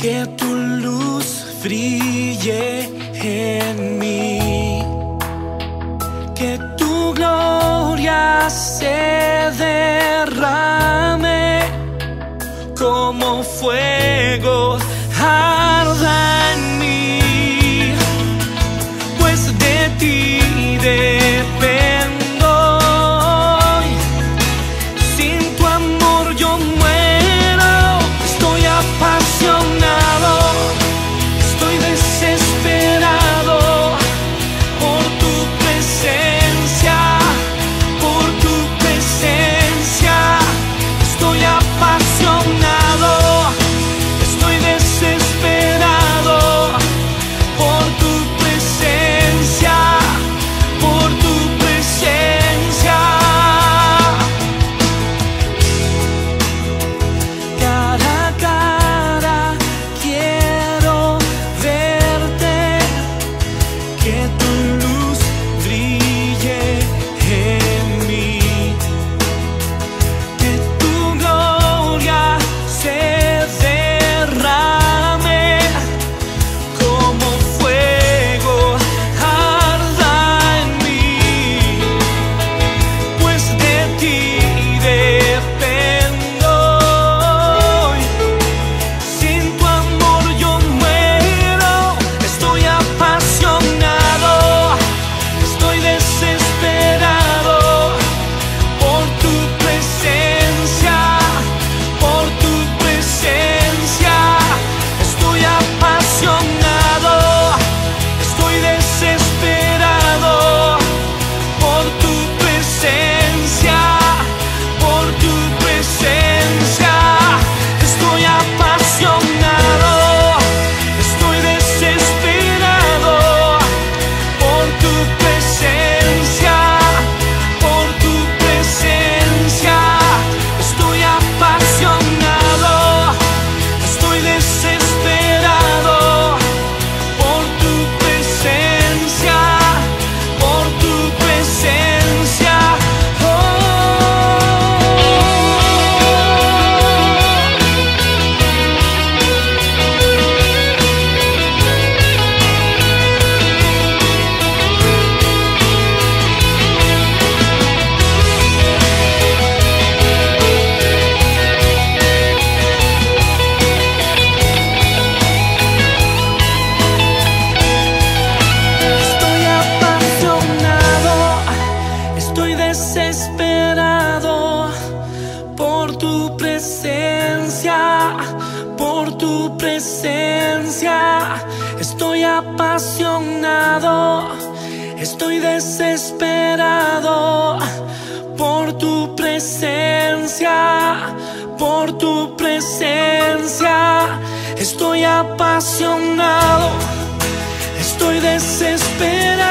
que tu luz brille en mí, que tu gloria se derrame como fuego. Estoy apasionado, estoy desesperado por tu presencia, por tu presencia. Estoy apasionado, estoy desesperado